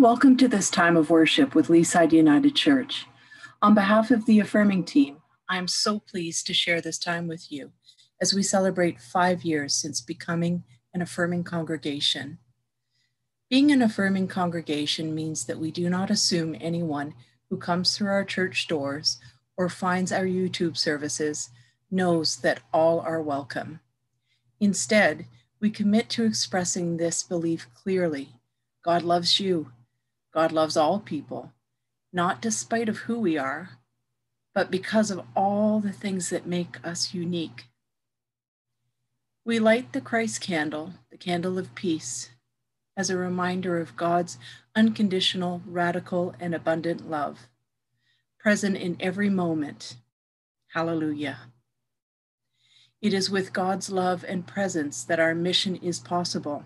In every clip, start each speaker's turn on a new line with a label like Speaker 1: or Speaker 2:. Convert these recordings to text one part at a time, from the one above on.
Speaker 1: Welcome to this time of worship with Leaside United Church. On behalf of the Affirming team, I am so pleased to share this time with you as we celebrate five years since becoming an affirming congregation. Being an affirming congregation means that we do not assume anyone who comes through our church doors or finds our YouTube services knows that all are welcome. Instead, we commit to expressing this belief clearly God loves you. God loves all people, not despite of who we are, but because of all the things that make us unique. We light the Christ candle, the candle of peace, as a reminder of God's unconditional, radical, and abundant love, present in every moment. Hallelujah. It is with God's love and presence that our mission is possible.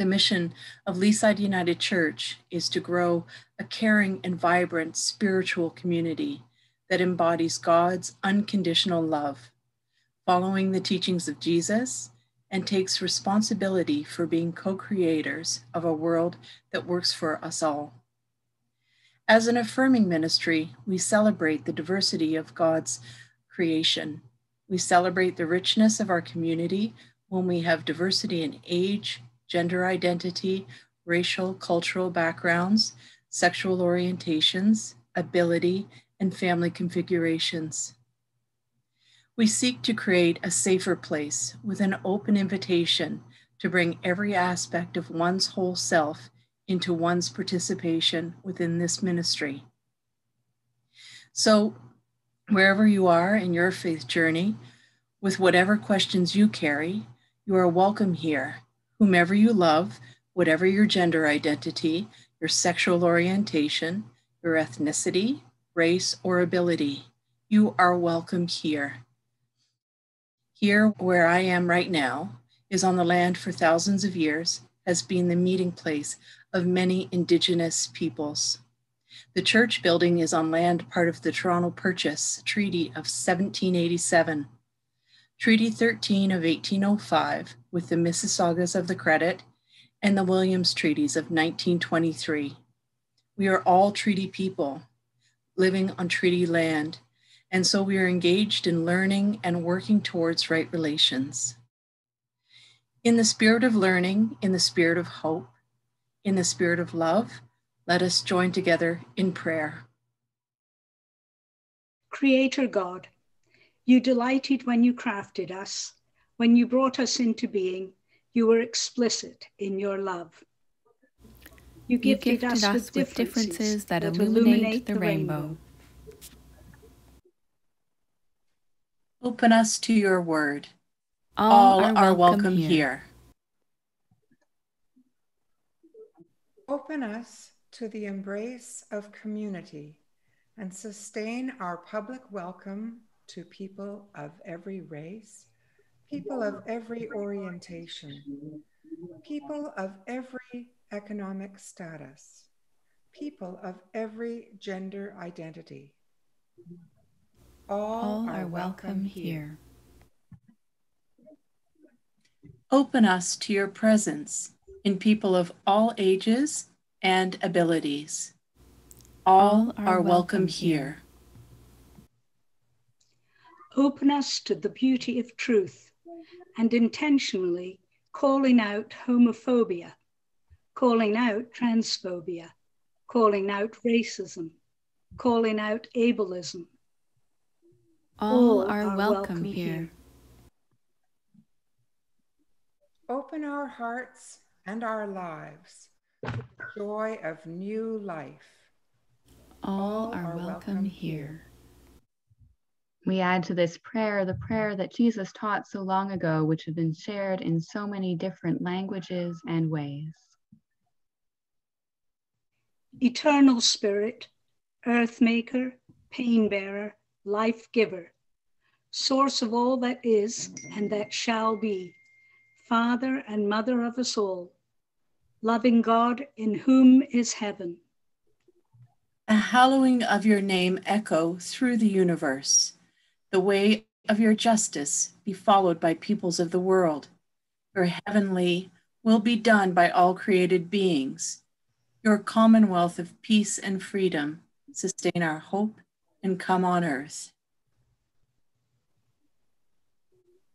Speaker 1: The mission of Leaside United Church is to grow a caring and vibrant spiritual community that embodies God's unconditional love, following the teachings of Jesus, and takes responsibility for being co creators of a world that works for us all. As an affirming ministry, we celebrate the diversity of God's creation. We celebrate the richness of our community when we have diversity in age, gender identity, racial, cultural backgrounds, sexual orientations, ability, and family configurations. We seek to create a safer place with an open invitation to bring every aspect of one's whole self into one's participation within this ministry. So, wherever you are in your faith journey, with whatever questions you carry, you are welcome here. Whomever you love, whatever your gender identity, your sexual orientation, your ethnicity, race, or ability, you are welcome here. Here, where I am right now, is on the land for thousands of years, has been the meeting place of many indigenous peoples. The church building is on land part of the Toronto Purchase Treaty of 1787. Treaty 13 of 1805 with the Mississaugas of the Credit and the Williams Treaties of 1923. We are all treaty people living on treaty land, and so we are engaged in learning and working towards right relations. In the spirit of learning, in the spirit of hope, in the spirit of love, let us join together in prayer.
Speaker 2: Creator God, you delighted when you crafted us, when you brought us into being, you were explicit in your love.
Speaker 3: You gifted, you gifted us, us, with, differences, differences that, that, illuminate, illuminate the, the rainbow. rainbow.
Speaker 1: Open us to your word.
Speaker 3: All,
Speaker 1: All
Speaker 3: are,
Speaker 1: are,
Speaker 3: welcome,
Speaker 1: welcome
Speaker 3: here.
Speaker 1: here.
Speaker 4: Open us to the embrace of community and sustain our public welcome to people of every race, people of every orientation, people of every economic status, people of every gender identity. All,
Speaker 3: All are, welcome here.
Speaker 1: Open us to your presence in people of all ages and abilities. All, All are, are, welcome, welcome here. here.
Speaker 2: Open us to the beauty of truth and intentionally calling out homophobia, calling out transphobia, calling out racism, calling out ableism,
Speaker 3: all, are, are, welcome, welcome here. here.
Speaker 4: Open our hearts and our lives to the joy of new life.
Speaker 3: All, All are, are, welcome, welcome here.
Speaker 5: We add to this prayer the prayer that Jesus taught so long ago, which has been shared in so many different languages and ways.
Speaker 2: Eternal Spirit, Earth Maker, Pain Bearer, life giver, source of all that is and that shall be, Father and Mother of us all, loving God in whom is heaven.
Speaker 1: A hallowing of your name echo through the universe. The way of your justice be followed by peoples of the world. Your heavenly will be done by all created beings. Your commonwealth of peace and freedom sustain our hope and come on earth.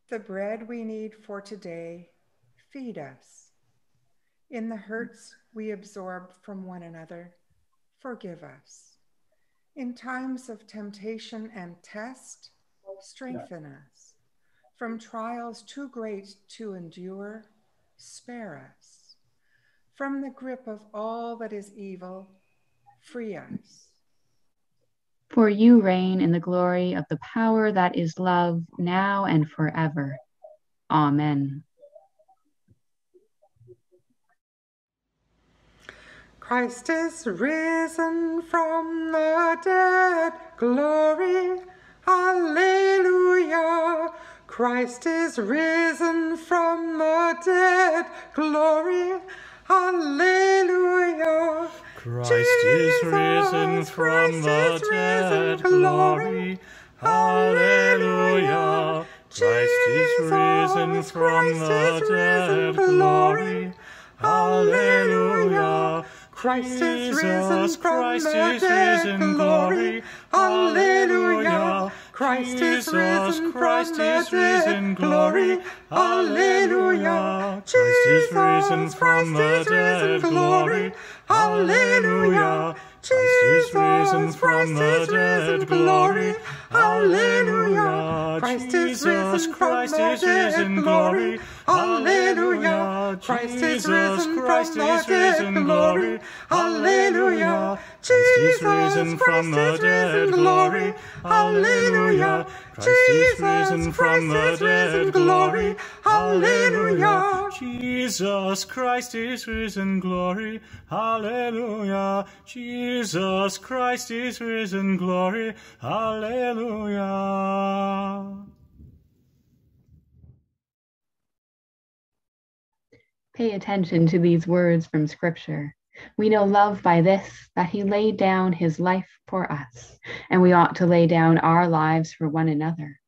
Speaker 4: The bread we need for today, feed us. In the hurts we absorb from one another, forgive us. In times of temptation and test, strengthen us. From trials too great to endure, spare us. From the grip of all that is evil, free us.
Speaker 5: For you reign in the glory of the power that is love, now and forever. Amen.
Speaker 4: Christ is risen from the dead. Glory, Alleluia. Christ is risen from the dead. Glory, Alleluia.
Speaker 6: Christ is risen from the dead. Glory. Hallelujah. Christ is risen from the dead. Glory. Hallelujah.
Speaker 4: Christ is risen from the dead. Glory. Hallelujah. Christ is risen from the dead. Glory. Hallelujah.
Speaker 6: Christ is risen from the dead. Glory.
Speaker 4: Hallelujah.
Speaker 6: Jesus Christ is risen from the dead. Glory.
Speaker 4: Hallelujah. Christ is risen from the dead. Glory. Hallelujah. Christ is risen from the dead. Glory. Hallelujah. Jesus risen from the dead. Glory. Hallelujah. Christ is risen from the dead. Glory. Hallelujah.
Speaker 6: Jesus Christ is risen. Glory. Hallelujah. Jesus Christ is risen. Glory. Hallelujah.
Speaker 5: Pay attention to these words from Scripture. We know love by this, that he laid down his life for us, and we ought to lay down our lives for one another.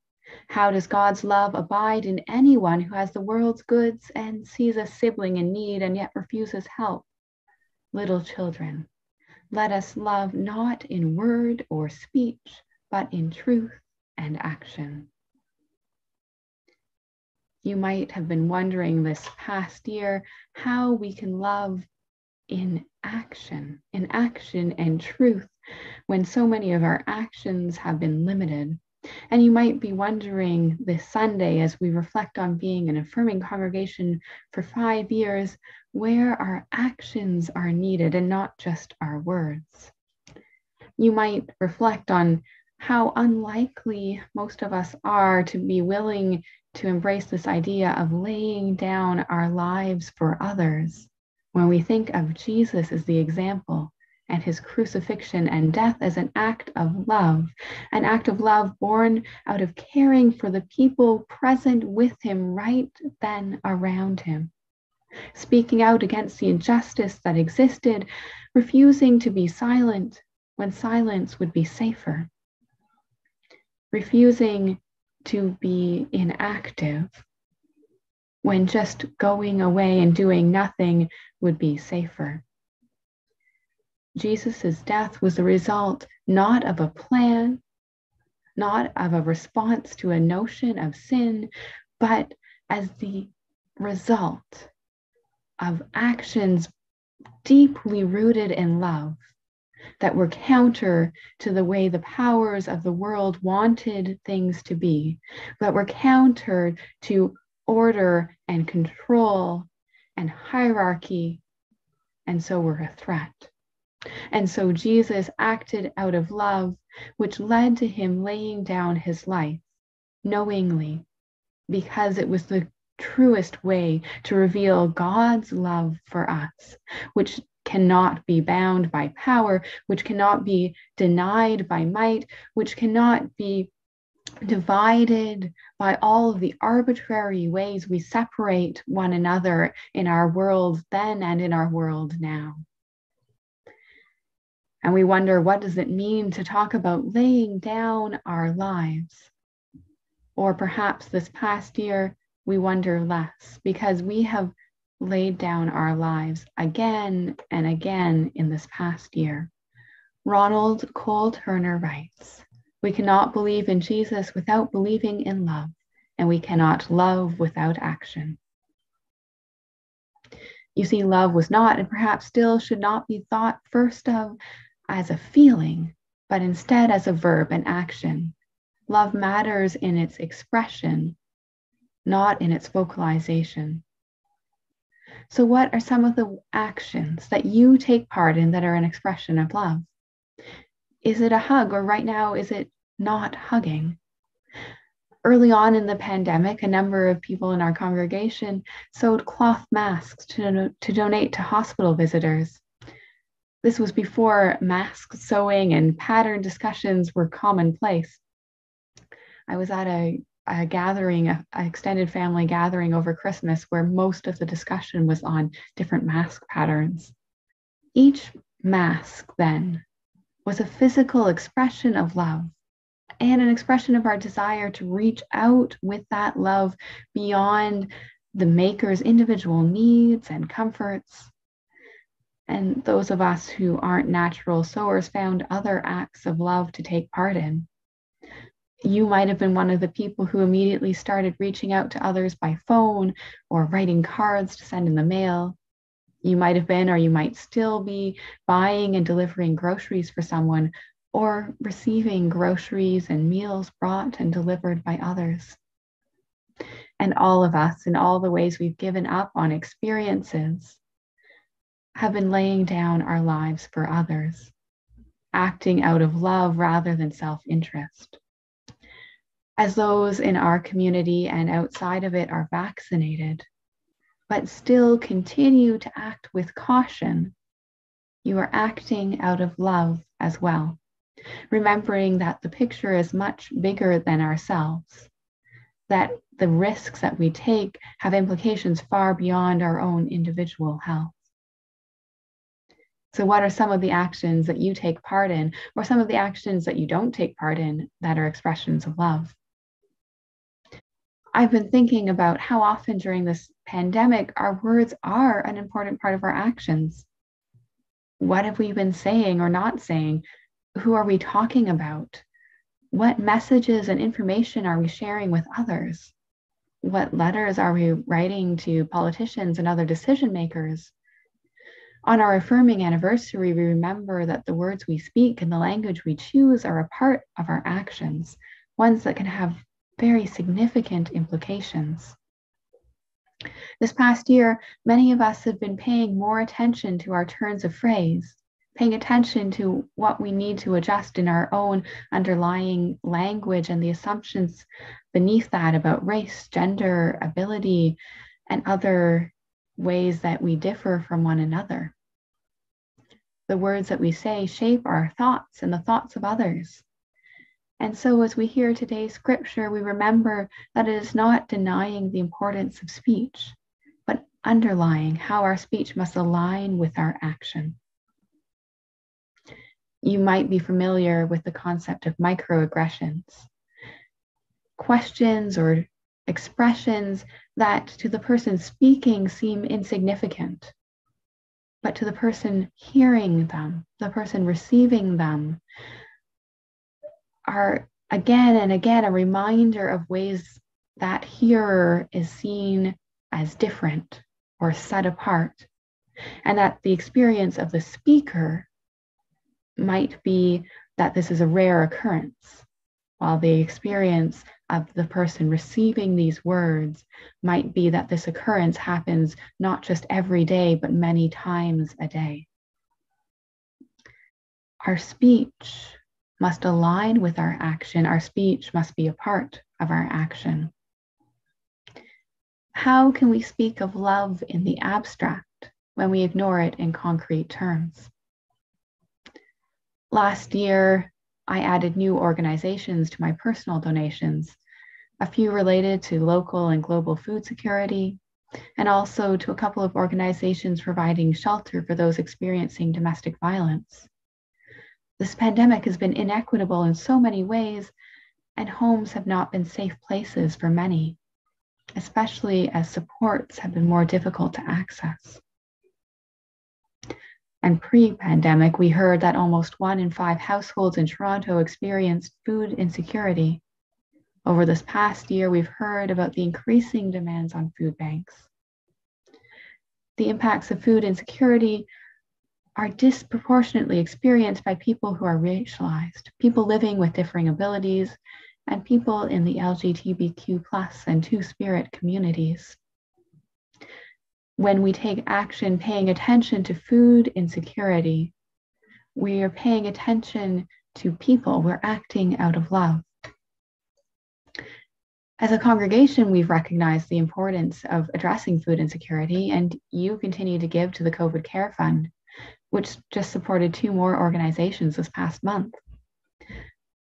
Speaker 5: How does God's love abide in anyone who has the world's goods and sees a sibling in need and yet refuses help? Little children, let us love not in word or speech, but in truth and action. You might have been wondering this past year how we can love in action, in action and truth, when so many of our actions have been limited. And you might be wondering this Sunday, as we reflect on being an affirming congregation for five years, where our actions are needed and not just our words. You might reflect on how unlikely most of us are to be willing to embrace this idea of laying down our lives for others when we think of Jesus as the example and his crucifixion and death as an act of love, an act of love born out of caring for the people present with him right then around him, speaking out against the injustice that existed, refusing to be silent when silence would be safer, refusing to be inactive when just going away and doing nothing would be safer. Jesus' death was the result not of a plan, not of a response to a notion of sin, but as the result of actions deeply rooted in love that were counter to the way the powers of the world wanted things to be, that were counter to order and control and hierarchy, and so were a threat. And so Jesus acted out of love, which led to him laying down his life knowingly, because it was the truest way to reveal God's love for us, which cannot be bound by power, which cannot be denied by might, which cannot be divided by all of the arbitrary ways we separate one another in our world then and in our world now. And we wonder what does it mean to talk about laying down our lives? Or perhaps this past year, we wonder less because we have laid down our lives again and again in this past year. Ronald Cole Turner writes We cannot believe in Jesus without believing in love, and we cannot love without action. You see, love was not, and perhaps still should not be thought first of as a feeling, but instead as a verb and action. Love matters in its expression, not in its vocalization. So, what are some of the actions that you take part in that are an expression of love? Is it a hug, or right now, is it not hugging? Early on in the pandemic, a number of people in our congregation sewed cloth masks to, to donate to hospital visitors. This was before mask sewing and pattern discussions were commonplace. I was at a a gathering, an extended family gathering over Christmas, where most of the discussion was on different mask patterns. Each mask then was a physical expression of love and an expression of our desire to reach out with that love beyond the maker's individual needs and comforts. And those of us who aren't natural sewers found other acts of love to take part in you might have been one of the people who immediately started reaching out to others by phone or writing cards to send in the mail. You might have been, or you might still be, buying and delivering groceries for someone or receiving groceries and meals brought and delivered by others. And all of us, in all the ways we've given up on experiences, have been laying down our lives for others, acting out of love rather than self interest as those in our community and outside of it are vaccinated, but still continue to act with caution, you are acting out of love as well, remembering that the picture is much bigger than ourselves, that the risks that we take have implications far beyond our own individual health. So, what are some of the actions that you take part in, or some of the actions that you don't take part in that are expressions of love? I've been thinking about how often during this pandemic our words are an important part of our actions. What have we been saying or not saying? Who are we talking about? What messages and information are we sharing with others? What letters are we writing to politicians and other decision makers? On our affirming anniversary, we remember that the words we speak and the language we choose are a part of our actions, ones that can have very significant implications. This past year, many of us have been paying more attention to our turns of phrase, paying attention to what we need to adjust in our own underlying language and the assumptions beneath that about race, gender, ability, and other ways that we differ from one another. The words that we say shape our thoughts and the thoughts of others. And so, as we hear today's scripture, we remember that it is not denying the importance of speech, but underlying how our speech must align with our action. You might be familiar with the concept of microaggressions questions or expressions that to the person speaking seem insignificant, but to the person hearing them, the person receiving them, are again and again a reminder of ways that hearer is seen as different or set apart, and that the experience of the speaker might be that this is a rare occurrence, while the experience of the person receiving these words might be that this occurrence happens not just every day, but many times a day. Our speech must align with our action. Our speech must be a part of our action. How can we speak of love in the abstract when we ignore it in concrete terms? Last year, I added new organizations to my personal donations, a few related to local and global food security, and also to a couple of organizations providing shelter for those experiencing domestic violence. This pandemic has been inequitable in so many ways, and homes have not been safe places for many, especially as supports have been more difficult to access. And pre pandemic, we heard that almost one in five households in Toronto experienced food insecurity. Over this past year, we've heard about the increasing demands on food banks. The impacts of food insecurity are disproportionately experienced by people who are racialized, people living with differing abilities, and people in the LGBTQ plus and two spirit communities. When we take action paying attention to food insecurity, we are paying attention to people, we're acting out of love. As a congregation, we've recognized the importance of addressing food insecurity, and you continue to give to the COVID Care Fund which just supported two more organizations this past month.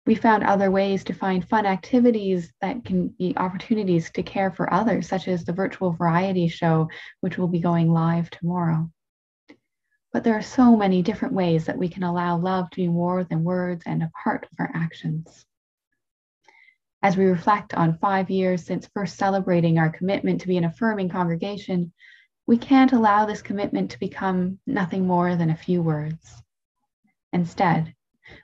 Speaker 5: We found other ways to find fun activities that can be opportunities to care for others, such as the virtual variety show, which will be going live tomorrow. But there are so many different ways that we can allow love to be more than words and a part of our actions. As we reflect on five years since first celebrating our commitment to be an affirming congregation, we can't allow this commitment to become nothing more than a few words. Instead,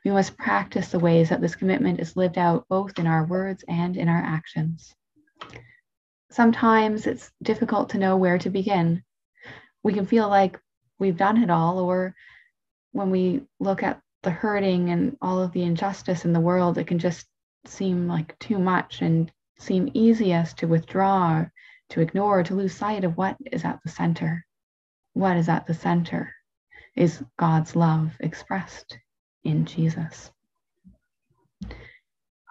Speaker 5: we must practice the ways that this commitment is lived out both in our words and in our actions. Sometimes it's difficult to know where to begin. We can feel like we've done it all, or when we look at the hurting and all of the injustice in the world, it can just seem like too much and seem easiest to withdraw to ignore, to lose sight of what is at the center. What is at the center is God's love expressed in Jesus.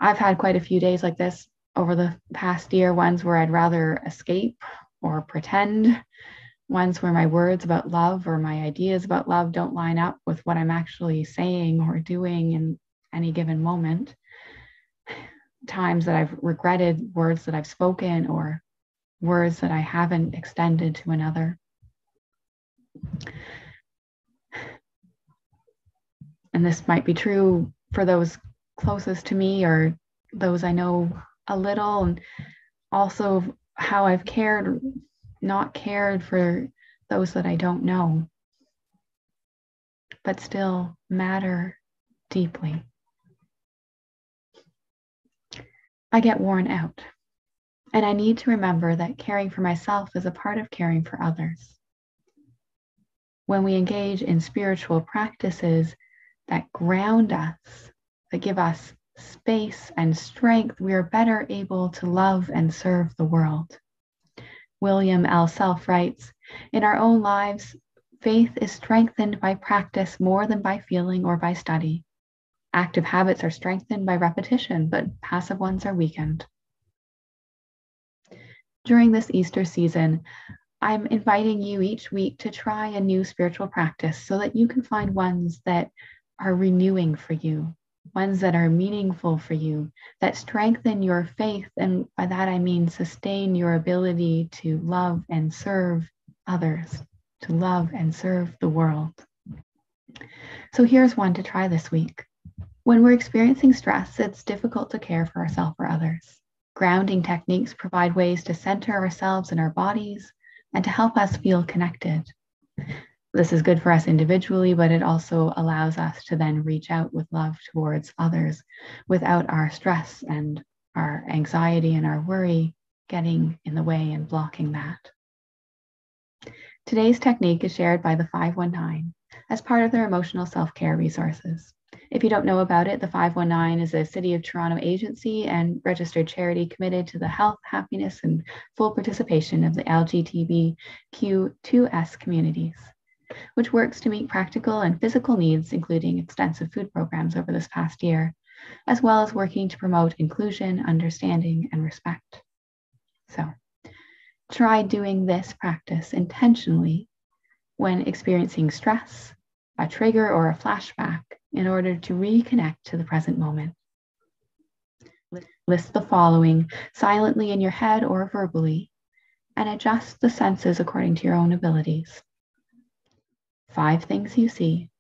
Speaker 5: I've had quite a few days like this over the past year, ones where I'd rather escape or pretend, ones where my words about love or my ideas about love don't line up with what I'm actually saying or doing in any given moment. Times that I've regretted words that I've spoken or words that I haven't extended to another. and this might be true for those closest to me or those I know a little, and also how I've cared, not cared for those that I don't know, but still matter deeply. I get worn out. And I need to remember that caring for myself is a part of caring for others. When we engage in spiritual practices that ground us, that give us space and strength, we are better able to love and serve the world. William L. Self writes In our own lives, faith is strengthened by practice more than by feeling or by study. Active habits are strengthened by repetition, but passive ones are weakened. During this Easter season, I'm inviting you each week to try a new spiritual practice so that you can find ones that are renewing for you, ones that are meaningful for you, that strengthen your faith. And by that I mean sustain your ability to love and serve others, to love and serve the world. So here's one to try this week. When we're experiencing stress, it's difficult to care for ourselves or others. Grounding techniques provide ways to center ourselves and our bodies and to help us feel connected. This is good for us individually, but it also allows us to then reach out with love towards others without our stress and our anxiety and our worry getting in the way and blocking that. Today's technique is shared by the 519 as part of their emotional self care resources. If you don't know about it, the 519 is a City of Toronto agency and registered charity committed to the health, happiness, and full participation of the LGBTQ2S communities, which works to meet practical and physical needs, including extensive food programs over this past year, as well as working to promote inclusion, understanding, and respect. So, try doing this practice intentionally when experiencing stress, a trigger, or a flashback in order to reconnect to the present moment. List the following silently in your head or verbally and adjust the senses according to your own abilities. Five things you see,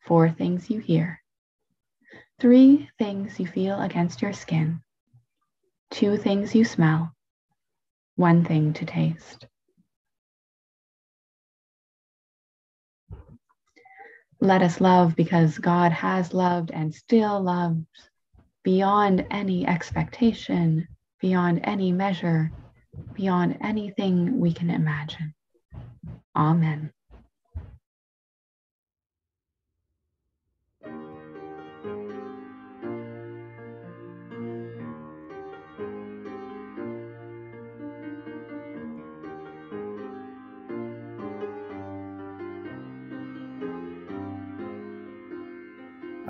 Speaker 5: four things you hear, three things you feel against your skin, two things you smell, one thing to taste. Let us love because God has loved and still loves beyond any expectation, beyond any measure, beyond anything we can imagine. Amen.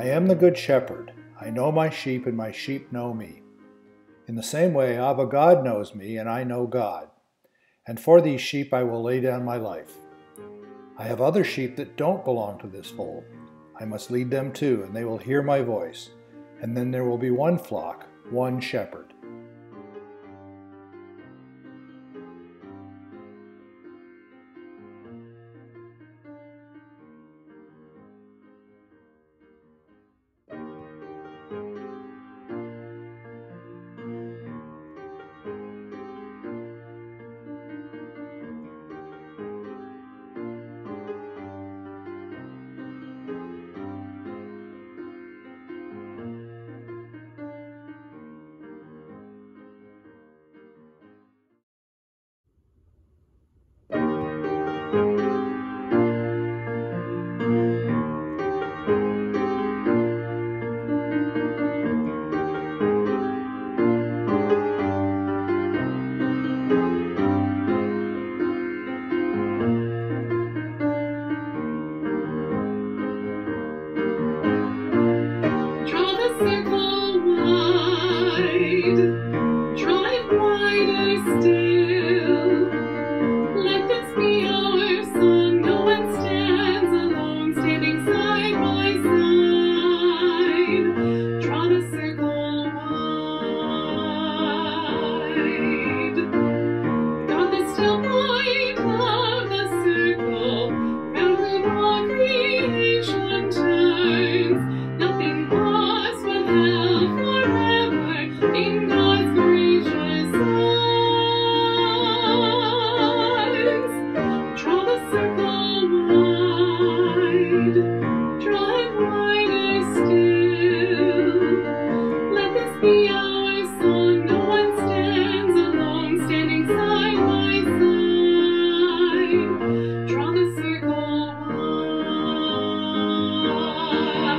Speaker 7: I am the Good Shepherd. I know my sheep, and my sheep know me. In the same way, Abba God knows me, and I know God. And for these sheep I will lay down my life. I have other sheep that don't belong to this fold. I must lead them too, and they will hear my voice. And then there will be one flock, one shepherd.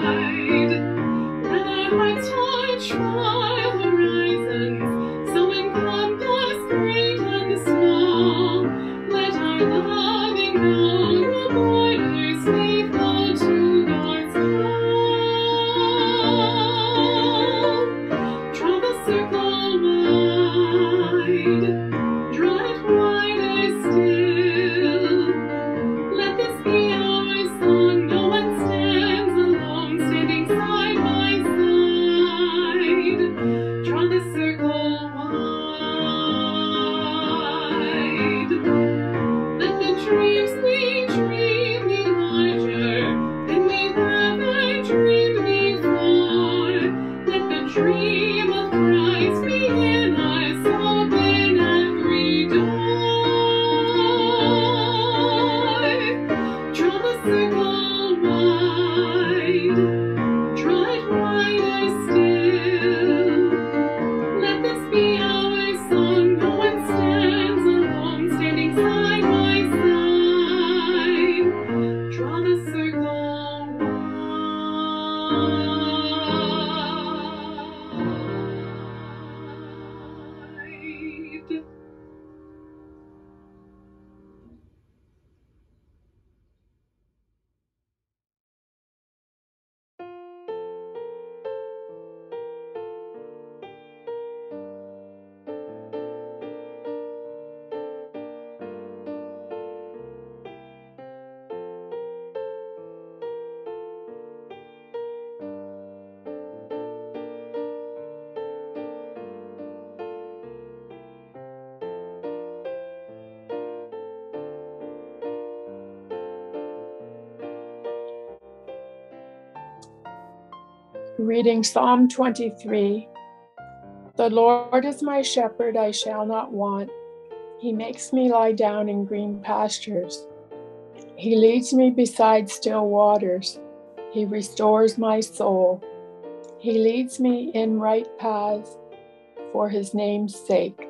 Speaker 7: tried, and my.
Speaker 8: Reading Psalm 23 The Lord is my shepherd, I shall not want. He makes me lie down in green pastures. He leads me beside still waters. He restores my soul. He leads me in right paths for his name's sake.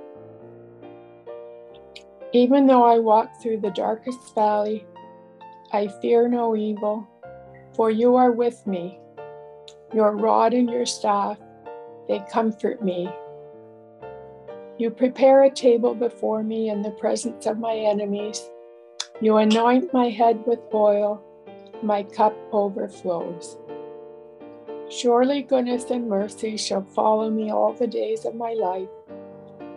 Speaker 8: Even though I walk through the darkest valley, I fear no evil, for you are with me. Your rod and your staff, they comfort me. You prepare a table before me in the presence of my enemies. You anoint my head with oil, my cup overflows. Surely goodness and mercy shall follow me all the days of my life,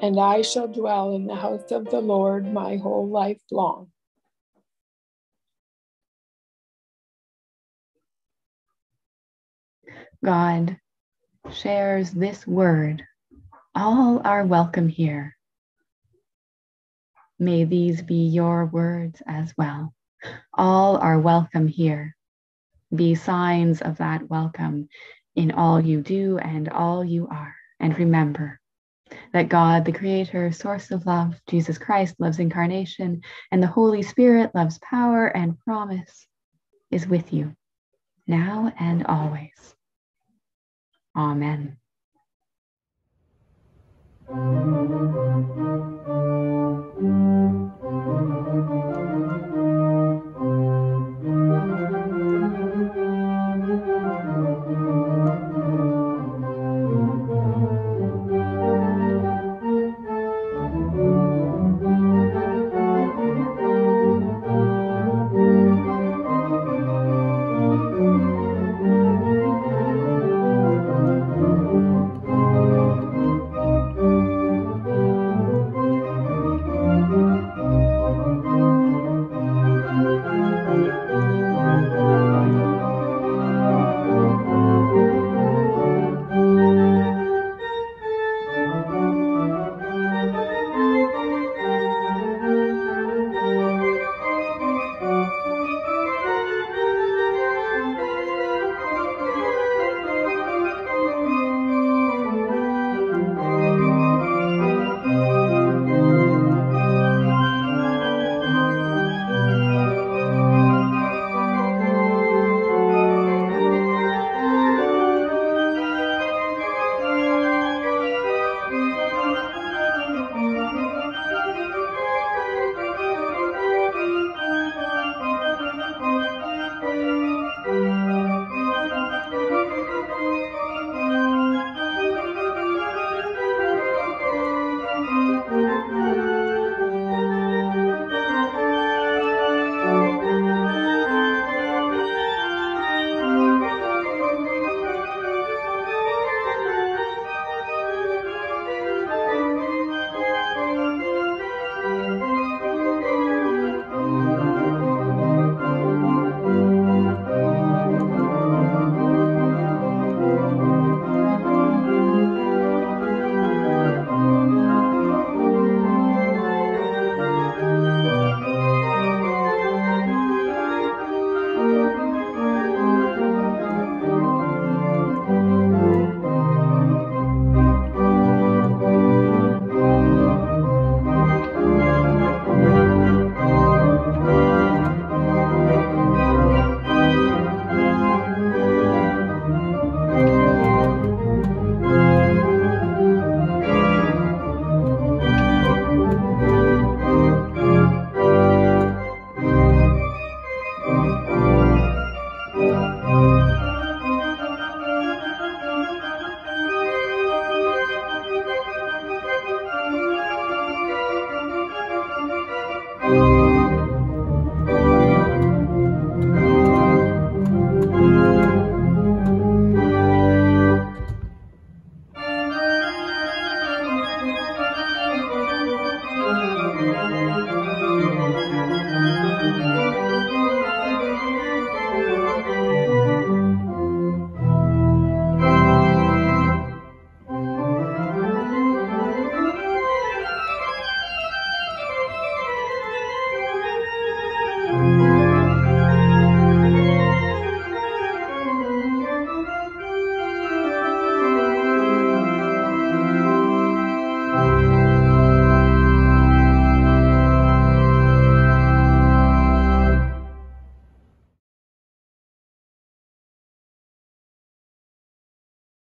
Speaker 8: and I shall dwell in the house of the Lord my whole life long.
Speaker 5: God shares this word. All are welcome here. May these be your words as well. All are welcome here. Be signs of that welcome in all you do and all you are. And remember that God, the Creator, source of love, Jesus Christ, loves incarnation, and the Holy Spirit loves power and promise, is with you now and always. Amen.